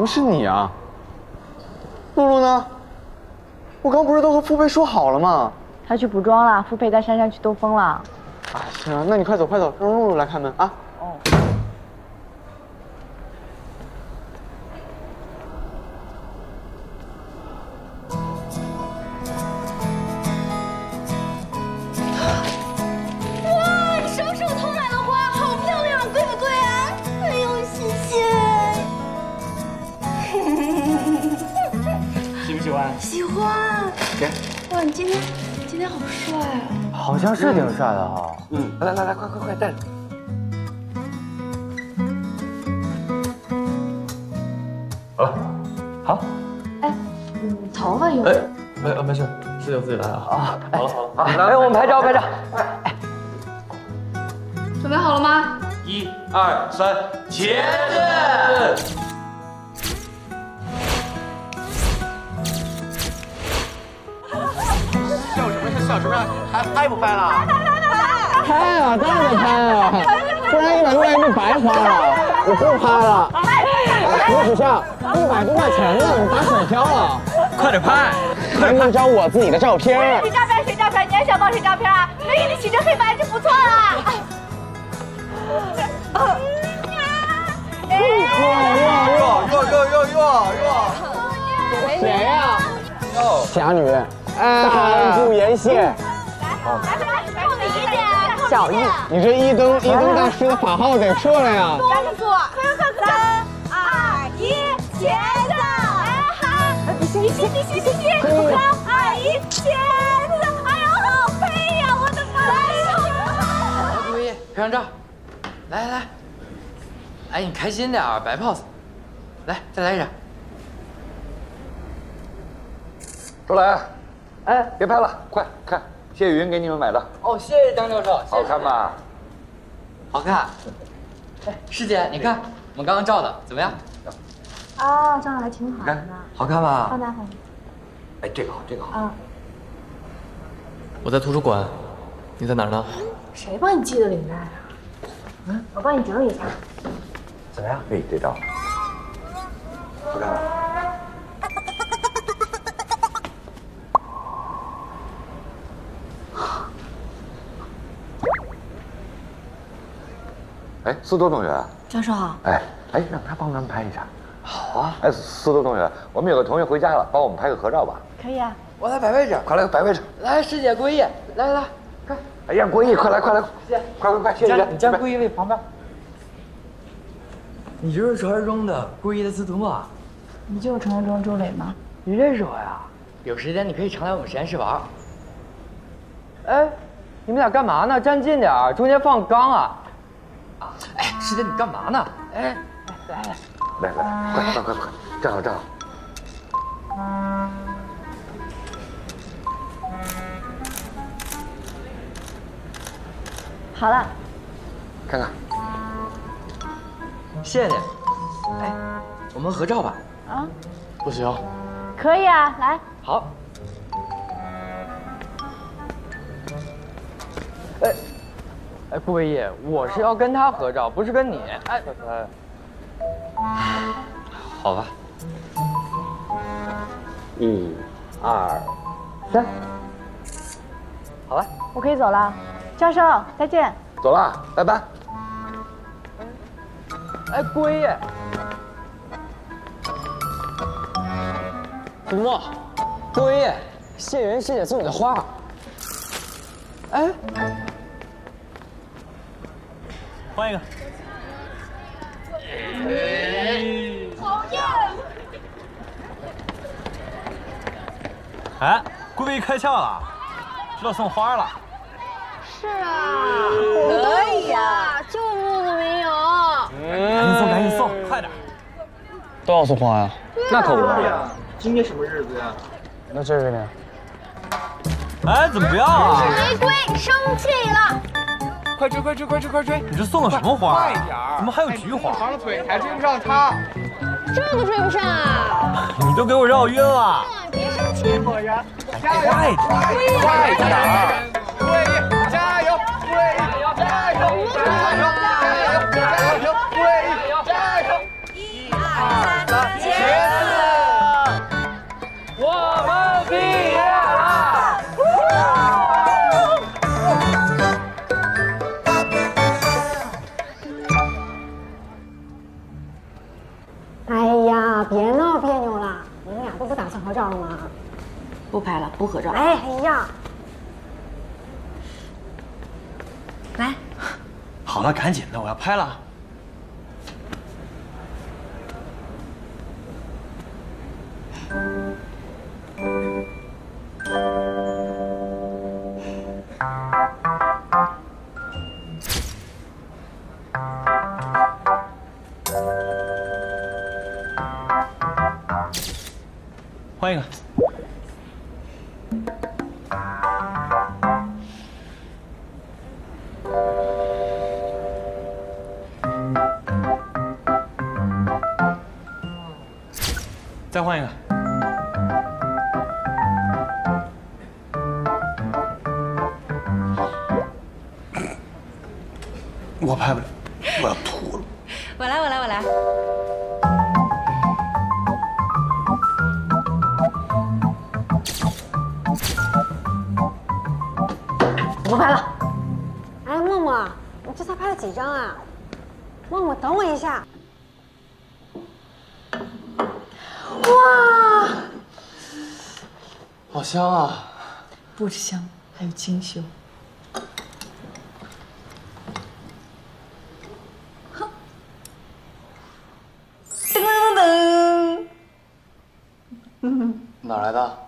么是你啊？露露呢？我刚不是都和傅佩说好了吗？他去补妆了，傅佩带珊珊去兜风了。啊，行啊，那你快走快走，让露露来开门啊。好像是挺帅的哈。嗯，来来来，快快快戴着。好了，好。哎，你头发有？哎，没没事，师姐自己来啊。啊，好了好了，来，我们拍照拍照。哎，准备好了吗？一二三，茄子。小什么？还拍不拍了？拍拍拍拍！啊，当然得拍啊，不然一百多块钱白花了。我不拍了。女主相，一百多块钱呢，你打水漂了。快点拍，拍一张我自己的照片。谁照片？谁照片？你还想放谁照片啊？能给你洗成黑白就不错了。哇哇哇哇哇哇哇！谁呀？侠女。大步言谢，来，来来来，我的一点，小易，你这一灯一灯大师的法号得撤了呀！赶紧做，三二一，茄子，哎哈，行行行行行行，三二一，茄子，哎呦，好黑呀，我的妈呀！来，顾一，拍张照，来来来，哎，你开心点摆 pose，来，再来一张，周来。哎，别拍了，快看，谢云给你们买的。哦，谢谢张教授。好看吧？好看。哎，师姐，你看我们刚刚照的怎么样？啊，照的还挺好的。好看吧？放大放大。哎，这个好，这个好。啊。我在图书馆，你在哪儿呢？谁帮你系的领带啊？嗯，我帮你整理一下。怎么样？哎，这张。好看吧？哎，思多同学，教授好。哎哎，让他帮咱们拍一下。好啊。哎，思多同学，我们有个同学回家了，帮我们拍个合照吧。可以啊。我来摆位置，快来摆位置。来，师姐，郭毅，来来来，快。哎呀，郭毅，快来快来，谢谢，快快快，谢谢。你站郭毅位旁边。你就是传说中的郭毅的司徒吗？你就是传说中周磊吗？你认识我呀？有时间你可以常来我们实验室玩。哎，你们俩干嘛呢？站近点，中间放缸啊。哎，师姐，你干嘛呢？哎，来来来来，快快快快，站好站好。好了，看看，谢谢你。哎，我们合照吧。啊，不行。可以啊，来。好。哎，顾伟业，我是要跟他合照，不是跟你。哎，好吧。一、二、三，好了，我可以走了。教授，再见。走了，拜拜。哎，顾伟业，子墨，顾伟业，谢云师姐送你的花。哎。换一个。讨厌。哎，顾威开窍了，知道送花了。是啊，可以呀，就木子没有。赶紧送，赶紧送，快点。都要送花呀？那可不呀。今天什么日子呀？那这个呢？哎，怎么不要啊？玫瑰生气了。快追快追快追快追！你这送的什么花？快点儿！怎么还有菊花？长了腿还追不上他，这个追不上啊！你都给我绕晕了！别生气，果然，加油！快点！快点儿！魏毅，加油！加油！加油！加油！不拍了，不合照。哎，哎呀，来，好了，赶紧的，我要拍了。换一个。再换一个。我拍不了，我要吐了。我来，我来，我来。我不拍了。哎，默默，你这才拍了几张啊？默默，等我一下。哇，好香啊！不止香，还有精修。噔噔噔！哪来的？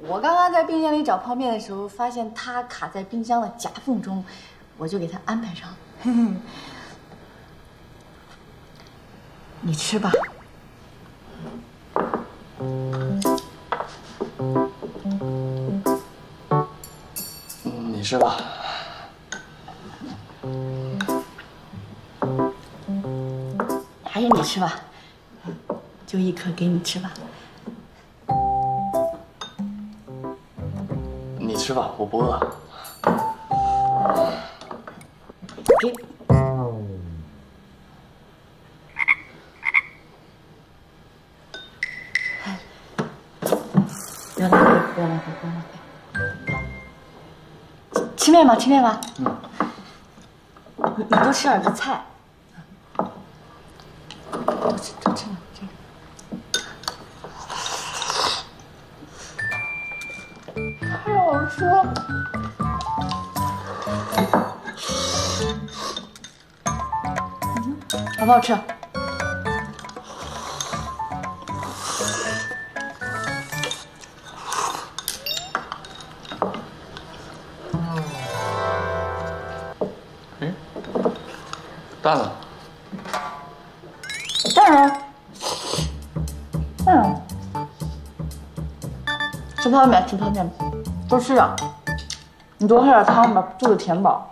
我刚刚在冰箱里找泡面的时候，发现它卡在冰箱的夹缝中，我就给它安排上。你吃吧。吃吧。还是你吃吧，就一颗给你吃吧。你吃吧，我不饿。给。不要浪费，不要浪费，不要浪费。吃面吧，吃面吧。嗯。你你多吃点这菜。多吃多吃点这个。太好吃了。好不好吃？蛋了。当然，嗯，吃泡面，吃泡面，多吃点。你多喝点汤吧，肚子填饱。